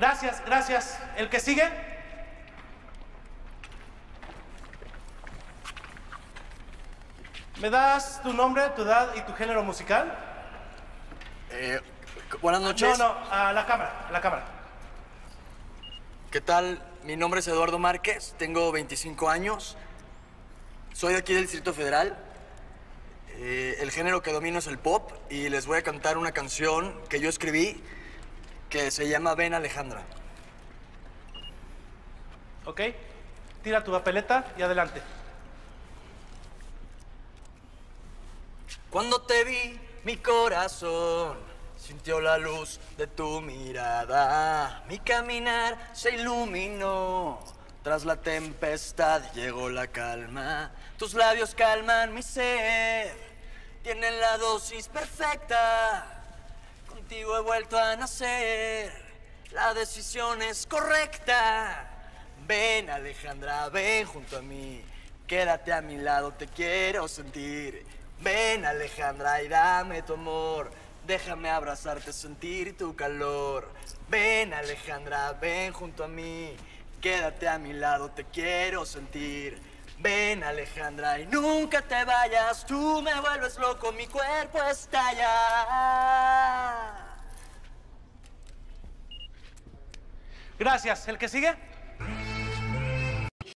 Gracias, gracias. ¿El que sigue? ¿Me das tu nombre, tu edad y tu género musical? Eh, buenas noches. No, no, a la cámara, a la cámara. ¿Qué tal? Mi nombre es Eduardo Márquez, tengo 25 años. Soy de aquí del Distrito Federal. Eh, el género que domino es el pop y les voy a cantar una canción que yo escribí que se llama Ven Alejandra. ¿Ok? Tira tu papeleta y adelante. Cuando te vi, mi corazón sintió la luz de tu mirada. Mi caminar se iluminó. Tras la tempestad llegó la calma. Tus labios calman mi sed. Tienen la dosis perfecta. Contigo he vuelto a nacer. La decisión es correcta. Ven, Alejandra, ven junto a mí. Quédate a mi lado, te quiero sentir. Ven, Alejandra, y dame tu amor. Déjame abrazarte, sentir tu calor. Ven, Alejandra, ven junto a mí. Quédate a mi lado, te quiero sentir. Ven, Alejandra, y nunca te vayas. Tú me vuelves loco, mi cuerpo estalla. Gracias. ¿El que sigue?